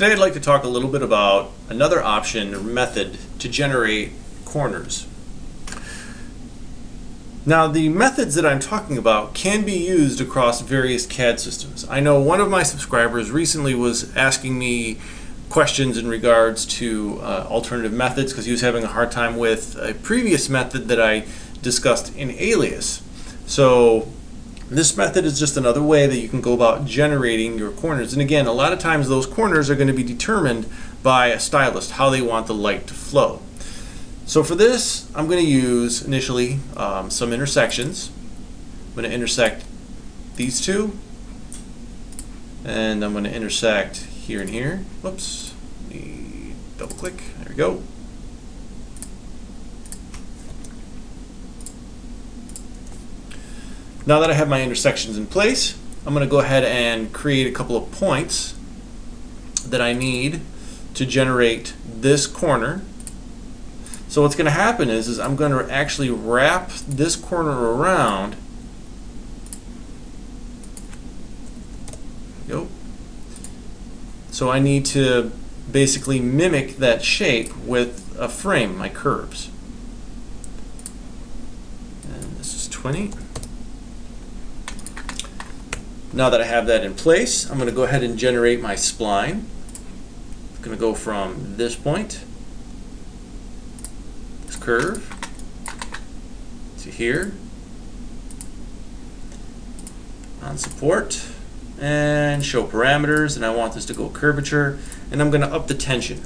Today I'd like to talk a little bit about another option or method to generate corners. Now the methods that I'm talking about can be used across various CAD systems. I know one of my subscribers recently was asking me questions in regards to uh, alternative methods because he was having a hard time with a previous method that I discussed in Alias. So this method is just another way that you can go about generating your corners. And again, a lot of times those corners are going to be determined by a stylist, how they want the light to flow. So for this, I'm going to use initially um, some intersections. I'm going to intersect these two, and I'm going to intersect here and here. Whoops, double click, there we go. Now that I have my intersections in place, I'm going to go ahead and create a couple of points that I need to generate this corner. So what's going to happen is, is I'm going to actually wrap this corner around. Go. So I need to basically mimic that shape with a frame, my curves. And this is 20. Now that I have that in place, I'm going to go ahead and generate my spline. I'm going to go from this point, this curve, to here, on support, and show parameters, and I want this to go curvature, and I'm going to up the tension.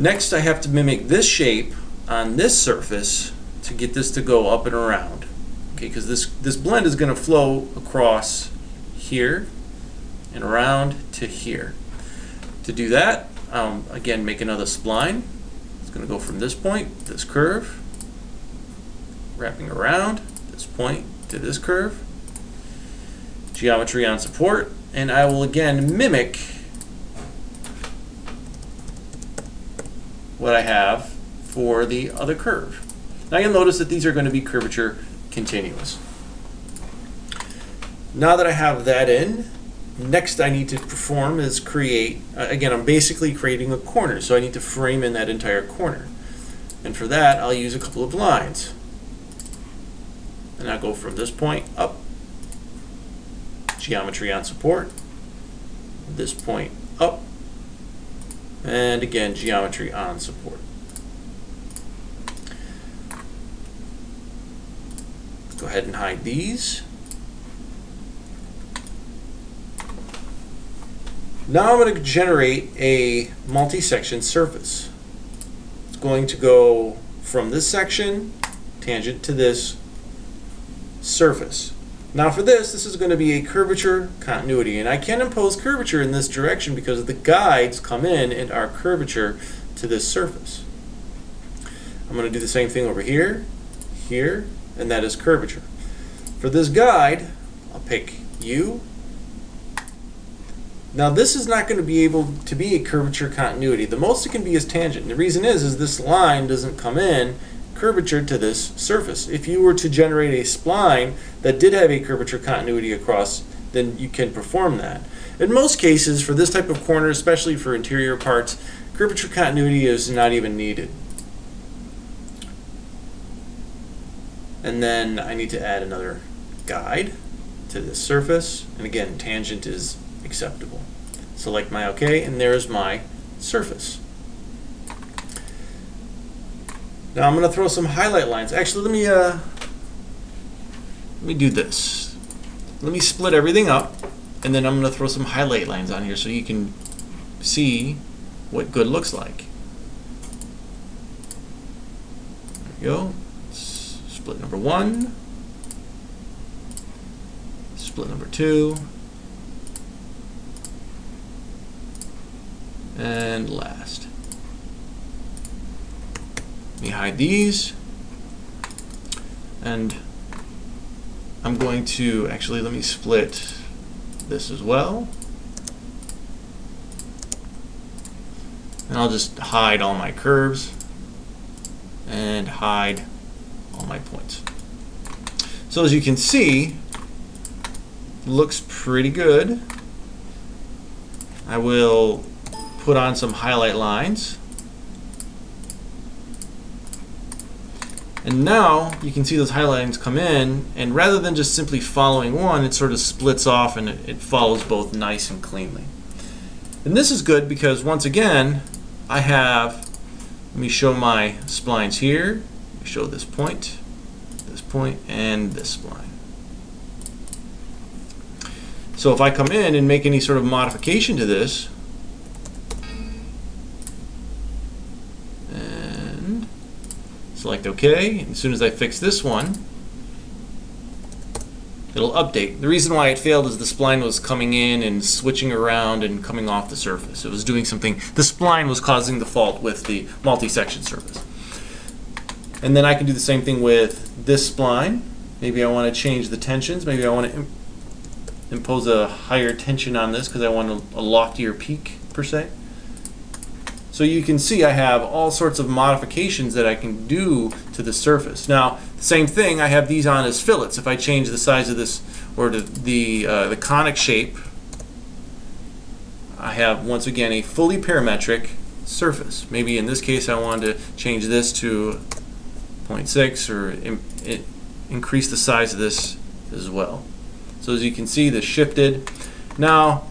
Next I have to mimic this shape on this surface to get this to go up and around. Okay, because this, this blend is going to flow across here and around to here. To do that, um, again, make another spline. It's going to go from this point, this curve, wrapping around this point to this curve. Geometry on support, and I will again mimic what I have for the other curve. Now you'll notice that these are going to be curvature continuous. Now that I have that in, next I need to perform is create, uh, again I'm basically creating a corner, so I need to frame in that entire corner. And for that I'll use a couple of lines. And I'll go from this point up, geometry on support, this point up, and again geometry on support. Go ahead and hide these. Now I'm going to generate a multi-section surface. It's going to go from this section tangent to this surface. Now for this, this is going to be a curvature continuity, and I can impose curvature in this direction because the guides come in and are curvature to this surface. I'm going to do the same thing over here, here, and that is curvature. For this guide, I'll pick U. Now this is not going to be able to be a curvature continuity. The most it can be is tangent. The reason is, is this line doesn't come in curvature to this surface. If you were to generate a spline that did have a curvature continuity across, then you can perform that. In most cases, for this type of corner, especially for interior parts, curvature continuity is not even needed. And then I need to add another guide to this surface. And again, tangent is acceptable. Select my OK, and there's my surface. Now I'm going to throw some highlight lines. Actually, let me uh, let me do this. Let me split everything up, and then I'm going to throw some highlight lines on here so you can see what good looks like. There we go. Split number one. Split number two. And last. Let me hide these. And I'm going to, actually let me split this as well. And I'll just hide all my curves and hide all my points. So as you can see, looks pretty good. I will put on some highlight lines. And now you can see those highlights come in, and rather than just simply following one, it sort of splits off and it, it follows both nice and cleanly. And this is good because once again, I have, let me show my splines here, show this point, this point, and this spline. So if I come in and make any sort of modification to this, and select OK, as soon as I fix this one, it'll update. The reason why it failed is the spline was coming in and switching around and coming off the surface. It was doing something, the spline was causing the fault with the multi-section surface. And then I can do the same thing with this spline. Maybe I want to change the tensions. Maybe I want to impose a higher tension on this because I want a loftier peak per se. So you can see I have all sorts of modifications that I can do to the surface. Now, same thing, I have these on as fillets. If I change the size of this or the, the, uh, the conic shape, I have once again a fully parametric surface. Maybe in this case I wanted to change this to 0.6 or in, in, increase the size of this as well. So as you can see, this shifted. Now,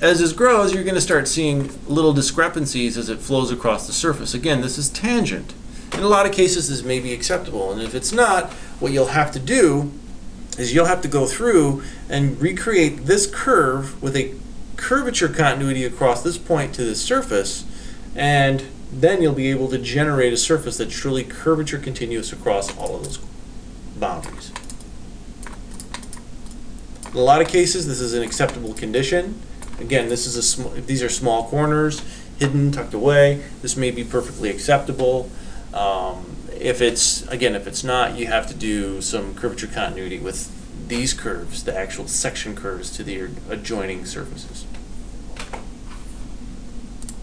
as this grows, you're going to start seeing little discrepancies as it flows across the surface. Again, this is tangent. In a lot of cases, this may be acceptable. And if it's not, what you'll have to do is you'll have to go through and recreate this curve with a curvature continuity across this point to the surface. And then you'll be able to generate a surface that's truly curvature continuous across all of those boundaries. In a lot of cases, this is an acceptable condition. Again, this is a sm these are small corners, hidden, tucked away. This may be perfectly acceptable. Um, if it's, again, if it's not, you have to do some curvature continuity with these curves, the actual section curves to the adjoining surfaces.